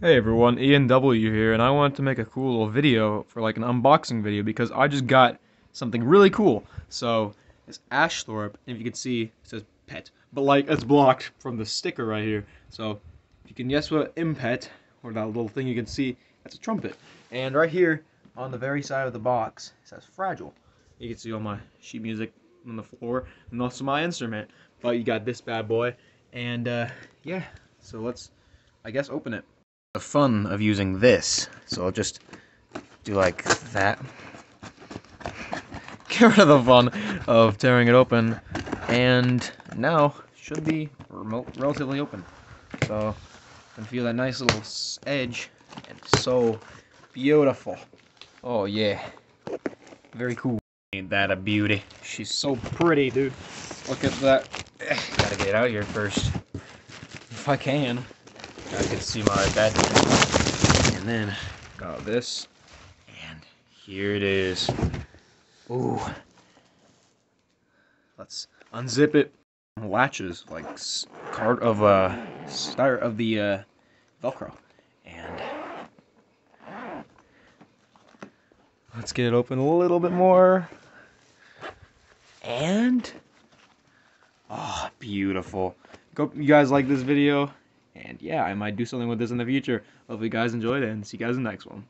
Hey everyone, Ian W here, and I wanted to make a cool little video for like an unboxing video because I just got something really cool. So, it's Ashthorpe, and if you can see, it says pet, but like it's blocked from the sticker right here. So, if you can guess what impet, or that little thing you can see, that's a trumpet. And right here, on the very side of the box, it says fragile. You can see all my sheet music on the floor, and also my instrument. But you got this bad boy, and uh, yeah, so let's, I guess, open it the fun of using this. So I'll just do like that. Get rid of the fun of tearing it open. And now should be remote, relatively open. So I can feel that nice little edge. And so beautiful. Oh yeah. Very cool. Ain't that a beauty? She's so pretty, dude. Look at that. Gotta get out here first. If I can. I can see my bed. And then got this. And here it is. Ooh. Let's unzip it. Latches like card of uh start of the uh velcro. And let's get it open a little bit more. And oh beautiful. Hope you guys like this video. And yeah, I might do something with this in the future. Hopefully, you guys enjoyed it and see you guys in the next one.